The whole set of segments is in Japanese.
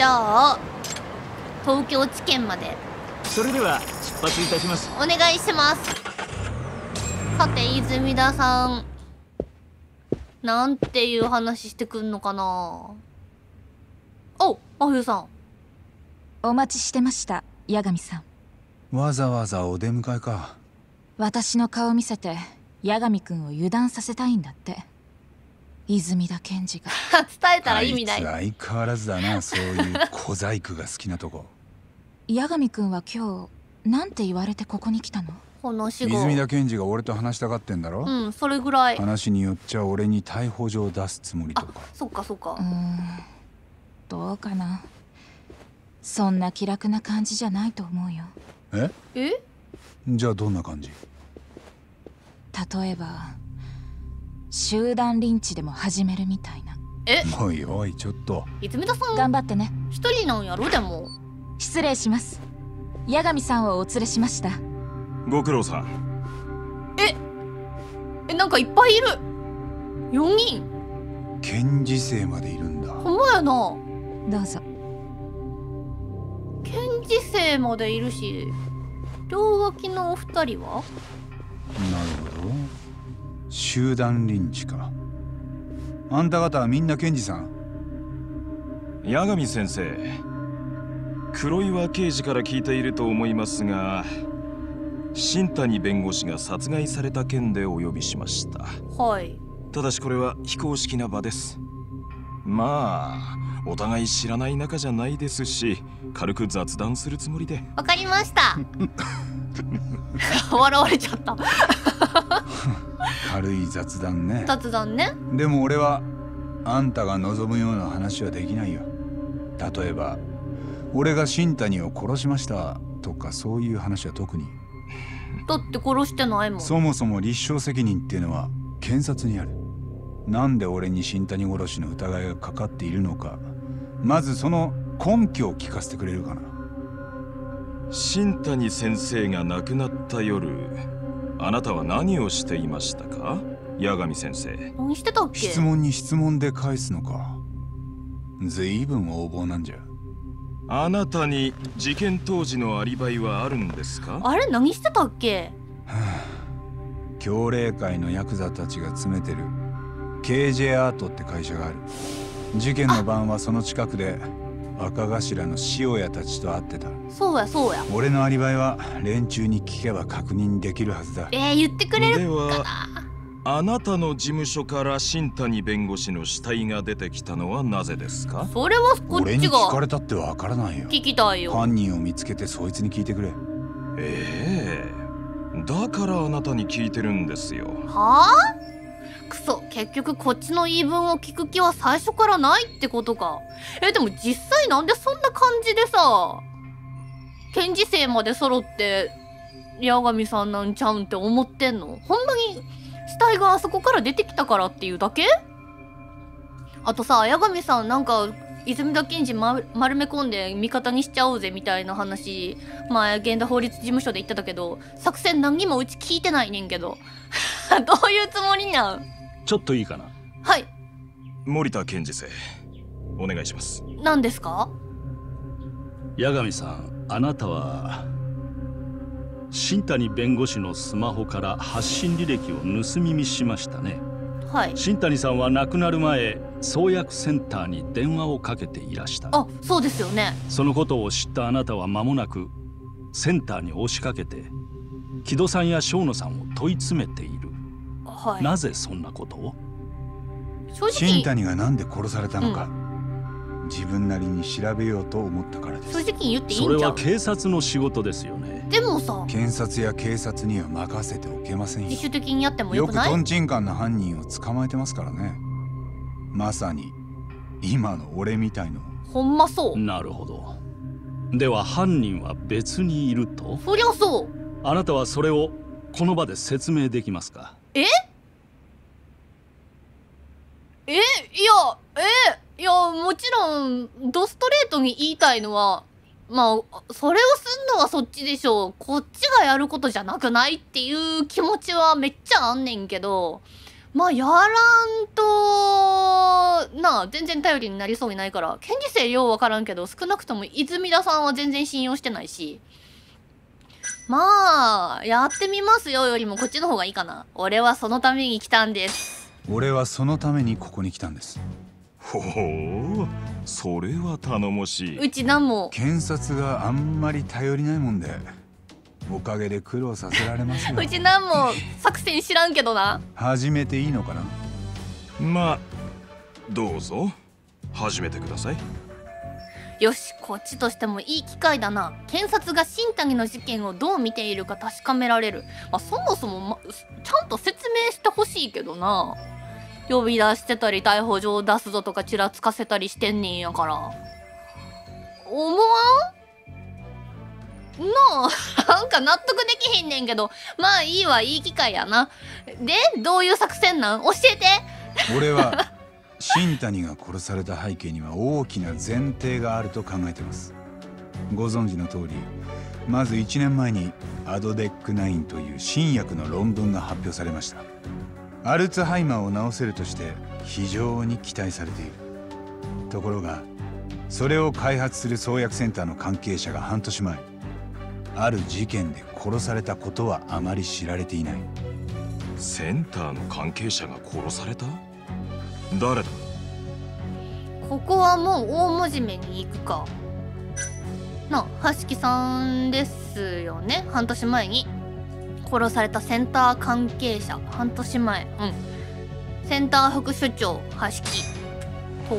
じゃあ東京地検まで。それでは出発いたします。お願いします。さて泉田さん。なんていう話してくんのかな。お真冬さん。お待ちしてました八神さん。わざわざお出迎えか。私の顔見せて八神君を油断させたいんだって泉田検事が。伝えたら意味ない。あいつ相変わらずだな。そういう小細工が好きなとこ。八神君は今日なんて言われてここに来たの？話が泉田検事が俺と話したがってんだろ、うんそれぐらい。話によっちゃ俺に逮捕状を出すつもりとか。そっかそっか。うーん。どうかな。そんな気楽な感じじゃないと思うよ。え？え？じゃあどんな感じ？例えば集団リンチでも始めるみたいな。え？おいおいちょっと。泉田さん。頑張ってね。一人なんやろ？でも。失礼します。八神さんをお連れしました。ご苦労さん。え？なんかいっぱいいる。4人。検事生までいるんだ。ほんまやな。どうぞ。検事生までいるし両脇のお二人は？なるほど集団リンチか。あんた方はみんな検事さん？八神先生黒岩刑事から聞いていると思いますが新谷弁護士が殺害された件でお呼びしました。はい。ただしこれは非公式な場です。まあお互い知らない仲じゃないですし軽く雑談するつもりで。わかりました。笑われちゃった 軽い雑談ね。雑談ね。でも俺はあんたが望むような話はできないよ。例えば俺が新谷を殺しましたとかそういう話は特に。だって殺してないもん。そもそも立証責任っていうのは検察にある。なんで俺に新谷殺しの疑いがかかっているのか。まずその根拠を聞かせてくれるかな。新谷先生が亡くなった夜あなたは何をしていましたか？八神先生。何してたっけ？質問に質問で返すのか。随分横暴なんじゃ。あなたに事件当時のアリバイはあるんですか？あれ？何してたっけ？協霊会のヤクザたちが詰めてる。KJ アートって会社がある。事件の晩はその近くで赤頭の塩屋たちと会ってた。そうやそうや。俺のアリバイは連中に聞けば確認できるはずだ。えー、言ってくれでるかはなあなたの事務所から新谷弁護士の死体が出てきたのはなぜですか？それはこっ俺にちが。聞かれたってわからないよ。聞きたいよ。犯人を見つけてそいつに聞いてくれええ。だからあなたに聞いてるんですよ。はあ？くそ結局こっちの言い分を聞く気は最初からないってことか。えでも実際なんでそんな感じでさ検事生まで揃って八神さんなんちゃうんって思ってんの？ほんまに死体があそこから出てきたからっていうだけ？あとさ八神さんなんか泉田検事、ま、丸め込んで味方にしちゃおうぜみたいな話前源田法律事務所で言ってたけど作戦何にもうち聞いてないねんけど。どういうつもりなん？ちょっといいかな？はい。森田検事生お願いします。何ですか？八神さんあなたは新谷弁護士のスマホから発信履歴を盗み見しましたね。はい。新谷さんは亡くなる前創薬センターに電話をかけていらした。あそうですよね。そのことを知ったあなたは間もなくセンターに押しかけて木戸さんや生野さんを問い詰めている、はい。なぜそんなことを？正新直谷がなんで殺されたのか、自分なりに調べようと思ったからです。正直に言っていいそれんじゃん。は警察の仕事ですよね。でもさ。検察や警察には任せておけませんよ。自主的にやってもよよくくない？トンチンカンな犯人を捕まえてますからね。まさに今の俺みたいの。ほんまそう。なるほど。では犯人は別にいると？そりゃそう。あなたはそれをこの場で説明できますか？ええ？いやえいやもちろんドストレートに言いたいのはまあそれをすんのはそっちでしょう。こっちがやることじゃなくないっていう気持ちはめっちゃあんねんけどまあやらんとなあ全然頼りになりそうにないから検事生ようわからんけど少なくとも泉田さんは全然信用してないし。まあやってみますよよりもこっちの方がいいかな。俺はそのために来たんです。俺はそのためにここに来たんです。ほうそれは頼もしい。うちなんも。検察があんまり頼りないもんでおかげで苦労させられますよ。うちなんも。作戦知らんけどな。始めていいのかな？まあどうぞ。始めてください。よしこっちとしてもいい機会だな。検察が新谷の事件をどう見ているか確かめられる、まあ、そもそも、ま、ちゃんと説明してほしいけどな呼び出してたり逮捕状出すぞとかちらつかせたりしてんねんやから。思わん？なあ。なんか納得できへんねんけど。まあいいわいい機会やな。でどういう作戦なん？教えて。俺は 新谷が殺された背景には大きな前提があると考えてます。ご存知の通りまず1年前にアドデック9という新薬の論文が発表されましたアルツハイマーを治せるとして非常に期待されている。ところがそれを開発する創薬センターの関係者が半年前ある事件で殺されたことはあまり知られていない。センターの関係者が殺された？誰だ？ここはもう大真面目に行くか。なあ橋木さんですよね？半年前に殺されたセンター関係者半年前。うん。センター副所長橋木徹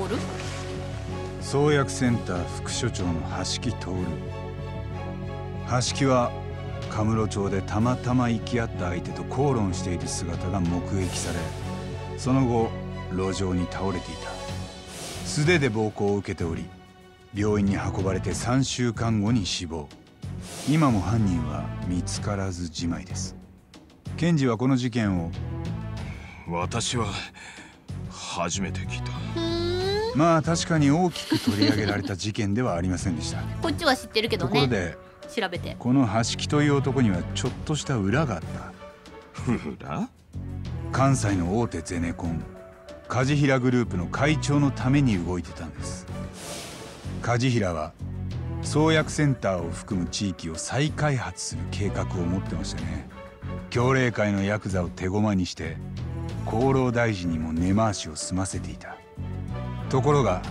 創薬センター副所長の橋木徹橋木はカムロ町でたまたま行き合った相手と口論している姿が目撃されその後路上に倒れていた。素手で暴行を受けており病院に運ばれて3週間後に死亡今も犯人は見つからずじまいです。検事はこの事件を。私は初めて聞いた。まあ確かに大きく取り上げられた事件ではありませんでした。こっちは知ってるけどね。ところで調べて。この橋木という男にはちょっとした裏があった。ふふら？関西の大手ゼネコン。梶平グループの会長のために動いてたんです。梶平は創薬センターを含む地域を再開発する計画を持ってましたね。協励会のヤクザを手駒にして厚労大臣にも根回しを済ませていた。ところが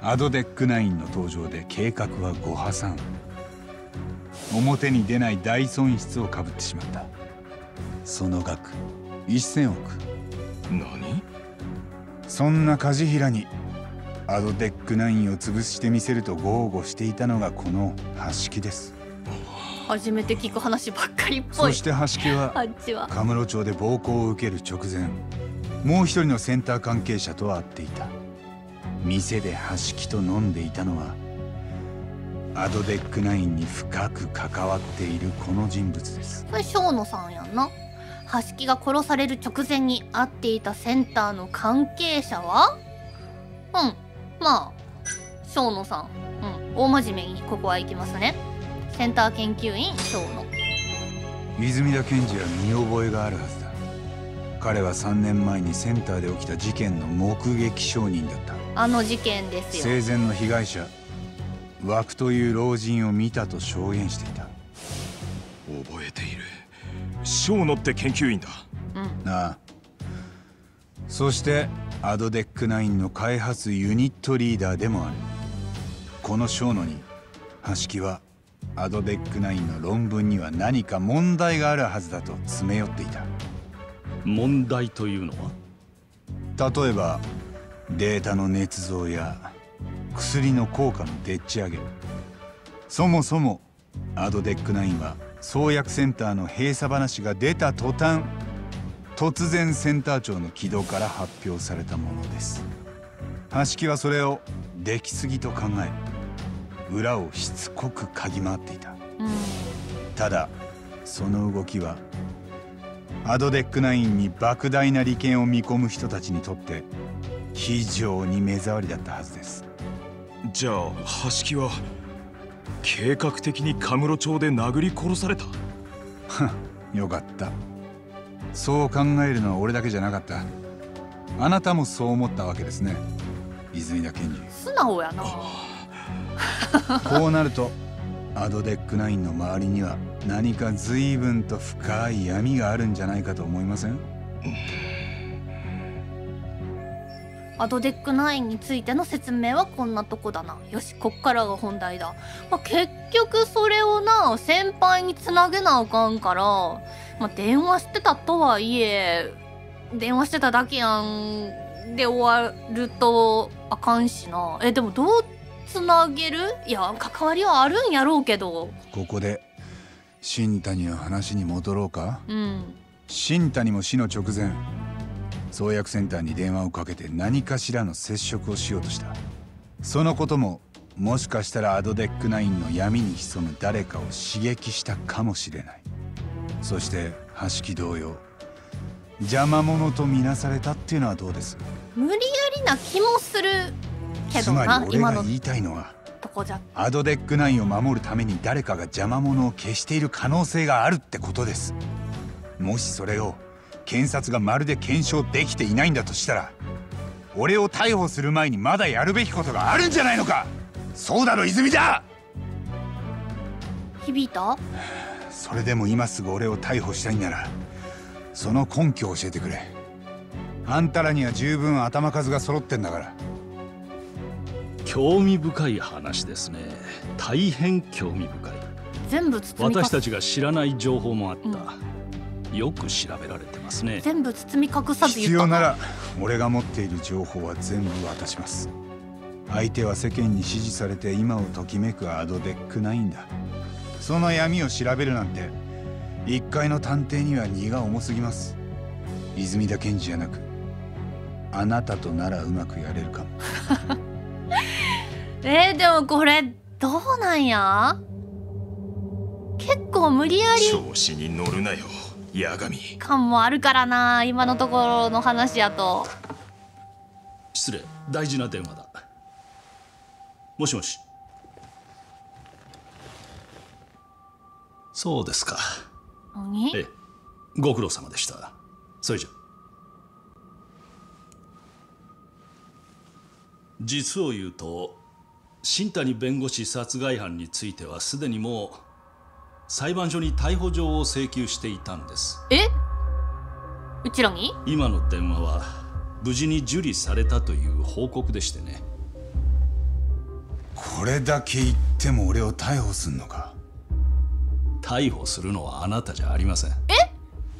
アドデック9の登場で計画はご破産。表に出ない大損失をかぶってしまった。その額1000億。何？そんな梶平にアドデック9を潰してみせると豪語していたのがこの橋木です。初めて聞く話ばっかりっぽい。そして橋木はカムロ町で暴行を受ける直前もう一人のセンター関係者と会っていた。店で橋木と飲んでいたのはアドデック9に深く関わっているこの人物です。それ生野さんやんな。橋木が殺される直前に会っていたセンターの関係者は？うんまあ生野さん。うん。大真面目にここは行きますね。センター研究員生野。泉田検事は見覚えがあるはずだ。彼は3年前にセンターで起きた事件の目撃証人だった。あの事件ですよ。生前の被害者枠という老人を見たと証言していた。覚えている。生野って研究員だ。うん。なあ。そしてアドデック9の開発ユニットリーダーでもある。この生野に橋木はアドデック9の論文には何か問題があるはずだと詰め寄っていた。問題というのは？例えばデータの捏造や薬の効果のでっち上げ。そもそもアドデック9は創薬センターの閉鎖話が出た途端突然センター長の木戸から発表されたものです。橋木はそれを出来すぎと考え裏をしつこく嗅ぎ回っていた。うんただその動きはアドデック9に莫大な利権を見込む人たちにとって非常に目障りだったはずです。じゃあ橋木は計画的にカムロ町で殴り殺された？よかったそう考えるのは俺だけじゃなかった。あなたもそう思ったわけですね。泉田検事素直やな。こうなるとアドデックナインの周りには何か随分と深い闇があるんじゃないかと思いません？アドデック9についての説明はこんなとこだな。よしこっからが本題だ、まあ、結局それをな先輩につなげなあかんから、まあ、電話してたとはいえ電話してただけやんで終わるとあかんしな。えでもどうつなげる？いや関わりはあるんやろうけど。ここで新谷の話に戻ろうか？うん。新谷も死の直前創薬センターに電話をかけて何かしらの接触をしようとした。そのことももしかしたらアドデックナインの闇に潜む誰かを刺激したかもしれない。そして橋木同様邪魔者とみなされたっていうのはどうです？無理やりな気もするけつどまり俺な今のが言いたいのはアドデックナインを守るために誰かが邪魔者を消している可能性があるってことです。もしそれを検察がまるで検証できていないんだとしたら俺を逮捕する前にまだやるべきことがあるんじゃないのか。そうだろ泉だ響いたそれでも今すぐ俺を逮捕したいならその根拠を教えてくれ。あんたらには十分頭数が揃ってんだから。興味深い話ですね。大変興味深い。全部包み隠私たちが知らない情報もあった、よく調べられてますね。全部包み隠さず言った必要なら俺が持っている情報は全部渡します。相手は世間に支持されて今をときめくアドデックナインだ。その闇を調べるなんて一階の探偵には荷が重すぎます。泉田検事じゃなくあなたとならうまくやれるかも。えー、でもこれどうなんや？結構無理やり。調子に乗るなよ八神。感もあるからな今のところの話やと。失礼。大事な電話だ。もしもし。そうですか。何？ええ。ご苦労様でした。それじゃ。実を言うと新谷弁護士殺害犯についてはすでにもう裁判所に逮捕状を請求していたんです。え？うちらに？今の電話は無事に受理されたという報告でしてね。これだけ言っても俺を逮捕すんのか？逮捕するのはあなたじゃありません。え？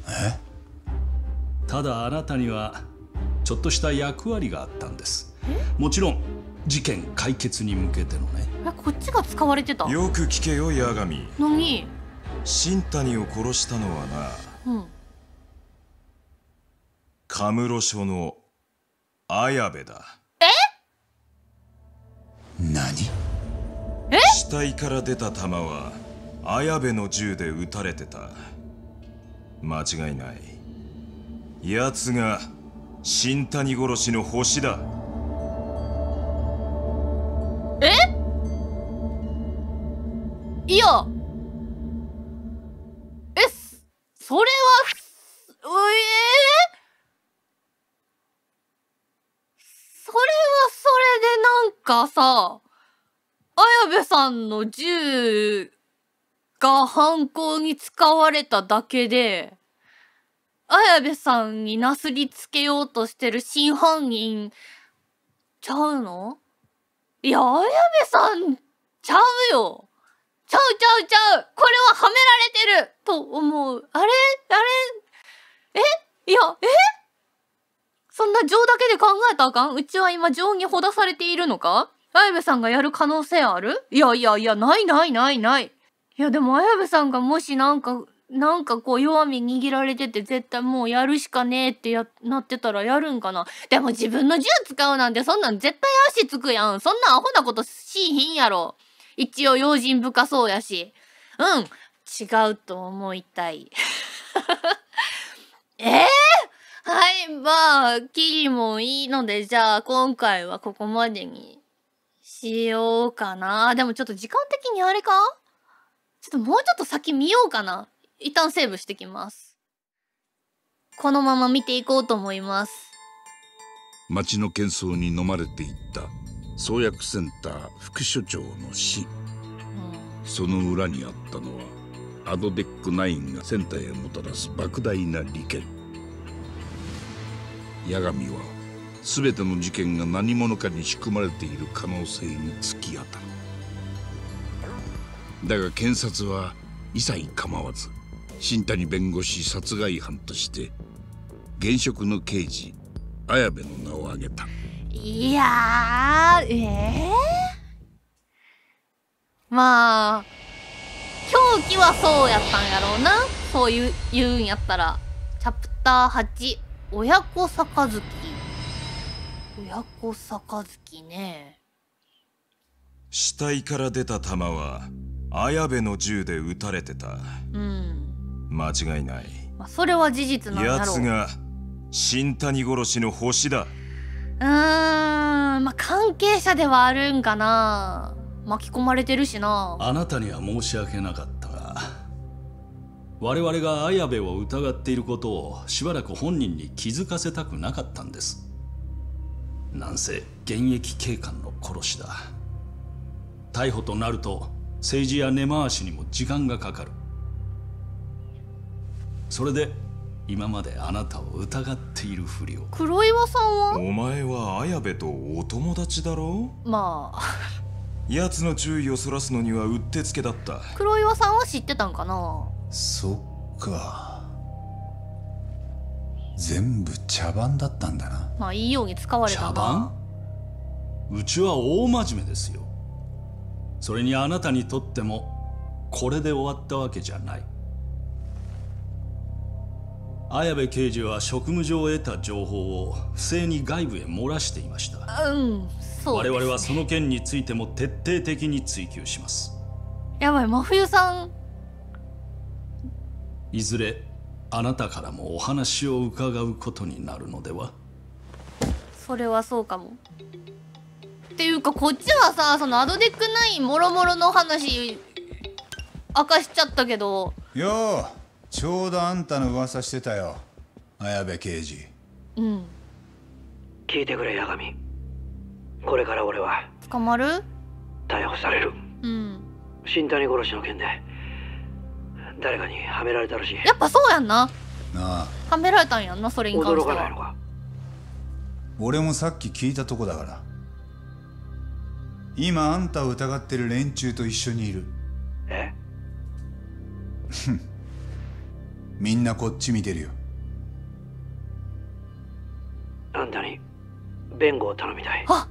え？ただあなたにはちょっとした役割があったんです。もちろん事件解決に向けてのね。えこっちが使われてた？よく聞けよ八神。何？新谷を殺したのはなうん。カムロ署の綾部だ。何？死体から出た弾は綾部の銃で撃たれてた。間違いない。奴が新谷殺しの星だ。いやそれはうえー、それはそれでなんかさ綾部さんの銃が犯行に使われただけで綾部さんになすりつけようとしてる真犯人ちゃうの？いや綾部さんちゃうよ。ちゃうちゃうちゃう。これははめられてる。と思う。あれ？あれ？え？いや、え？そんな情だけで考えたらあかん？うちは今情にほだされているのか？綾部さんがやる可能性ある？いやいやいや、ないないないない。いやでも綾部さんがもしなんか、なんかこう弱み握られてて絶対もうやるしかねえってや、なってたらやるんかな？でも自分の銃使うなんてそんなん絶対足つくやん。そんなアホなことしいひんやろ。一応用心深そうやし。うん、違うと思いたい。えー、はい、まあ、キリもいいので、じゃあ今回はここまでにしようかな。でもちょっと時間的にあれか？ちょっともうちょっと先見ようかな。一旦セーブしてきます。このまま見ていこうと思います町の喧騒に飲まれていった創薬センター副所長の死。その裏にあったのはアドデック9がセンターへもたらす莫大な利権。八神は全ての事件が何者かに仕組まれている可能性に突き当たる。だが検察は一切構わず新谷弁護士殺害犯として現職の刑事綾部の名を挙げたいやーええまあ狂気はそうやったんやろうな。そういう言うんやったら。チャプター8親子杯。親子杯ね。死体から出た弾は綾部の銃で撃たれてた。うん。間違いない。まあそれは事実なんやろう。奴が新谷殺しの星だうんまあ関係者ではあるんかな。巻き込まれてるしな。あなたには申し訳なかったが我々が綾部を疑っていることをしばらく本人に気づかせたくなかったんです。なんせ現役警官の殺しだ。逮捕となると政治や根回しにも時間がかかる。それで今まであなたを疑っているふりを。黒岩さんは？お前は綾部とお友達だろ？まあ。奴の注意をそらすのにはうってつけだった。黒岩さんは知ってたんかな？そっか。全部茶番だったんだな。まあいいように使われたな。茶番？うちは大真面目ですよ。それにあなたにとってもこれで終わったわけじゃない綾部刑事は職務上得た情報を不正に外部へ漏らしていました。うんそう我です、ね、々はその件についても徹底的に追及します。やばい真冬さん。いずれあなたからもお話を伺うことになるのでは？それはそうかも。っていうかこっちはさそのアドデック9もろもろの話明かしちゃったけど。ようちょうどあんたの噂してたよ。綾部刑事。うん。聞いてくれ八神。これから俺は。捕まる？逮捕される。うん。新谷殺しの件で。誰かにはめられたらしい。やっぱそうやんな。なあ。はめられたんやんなそれに関し驚ては。かないのか。俺もさっき聞いたとこだから。今あんたを疑ってる連中と一緒にいる。え？みんなこっち見てるよ。あんたに弁護を頼みたい。あ！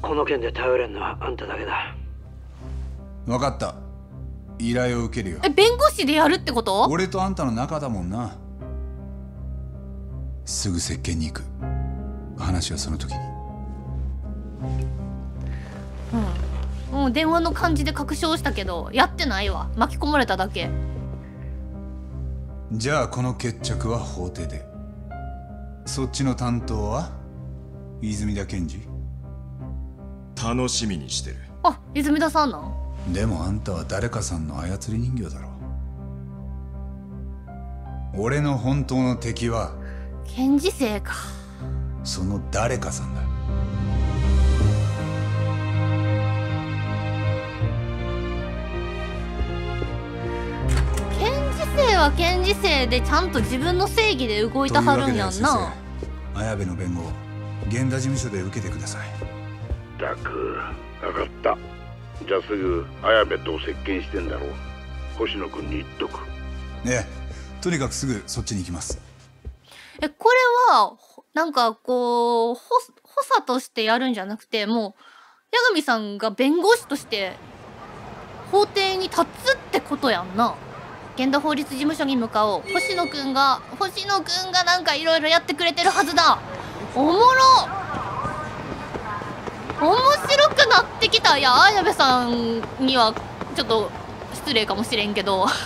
この件で頼れんのはあんただけだ。分かった。依頼を受けるよ。え弁護士でやるってこと？俺とあんたの仲だもんな。すぐ接見に行く。話はその時に。もう電話の感じで確証したけどやってないわ。巻き込まれただけじゃあこの決着は法廷で。そっちの担当は？泉田検事楽しみにしてる。あ泉田さんなんでもあんたは誰かさんの操り人形だろ俺の本当の敵は？検事正か。その誰かさんだは検事正でちゃんと自分の正義で動いたはるんやんな。綾部の弁護を源田事務所で受けてください。たく分かった。じゃあすぐ綾部と接見してんだろう。星野君に言っとく。ねえとにかくすぐそっちに行きます。えこれはほなんかこう補補佐としてやるんじゃなくてもう八神さんが弁護士として法廷に立つってことやんな源田法律事務所に向かおう。星野くんが星野くんがなんかいろいろやってくれてるはずだ。おもろ。面白くなってきた。いや綾部さんにはちょっと失礼かもしれんけど。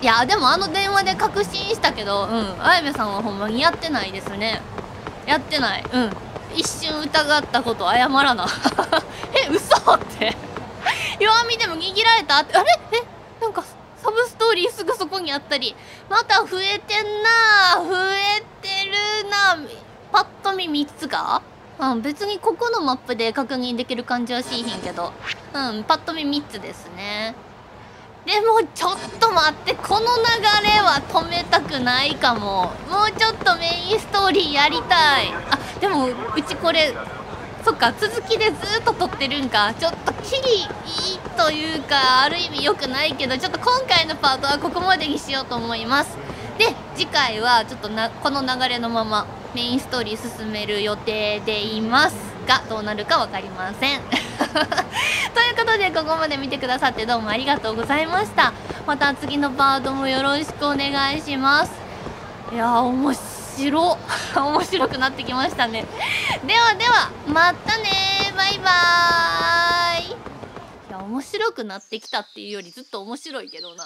いやでもあの電話で確信したけどうん。綾部さんはほんまにやってないですね。やってない。うん。一瞬疑ったこと謝らな。え嘘って。弱みでも握られたって。あれ？え？サブストーリーすぐそこにあったりまた増えてんな増えてるなパッと見3つかうん別にここのマップで確認できる感じはしいひんけど。うんパッと見3つですね。でもちょっと待ってこの流れは止めたくないかも。もうちょっとメインストーリーやりたい。あでもうちこれそっか続きでずっと撮ってるんか。ちょっとキリいいというかある意味良くないけどちょっと今回のパートはここまでにしようと思います。で次回はちょっとなこの流れのままメインストーリー進める予定でいますがどうなるか分かりません。ということでここまで見てくださってどうもありがとうございました。また次のパートもよろしくお願いします。いやー面白 面白くなってきましたね。ではではまたね。バイバーイ。いや面白くなってきたっていうよりずっと面白いけどな。